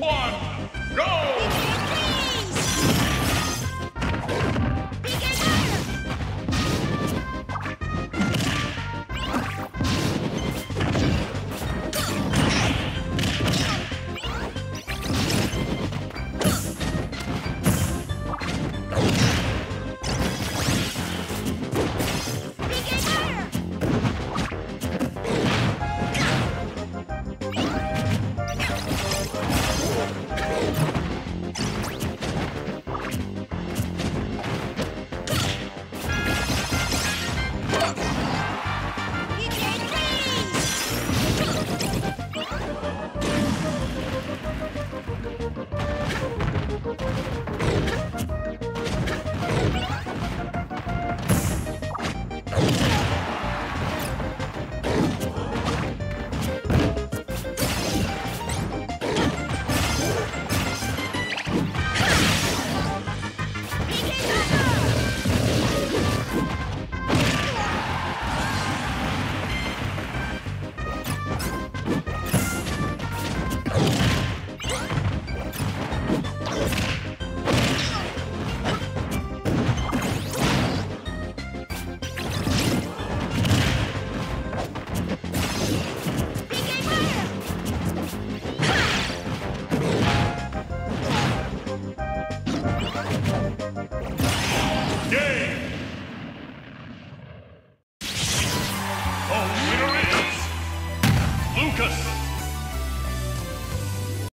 one. game. The winner is Lucas.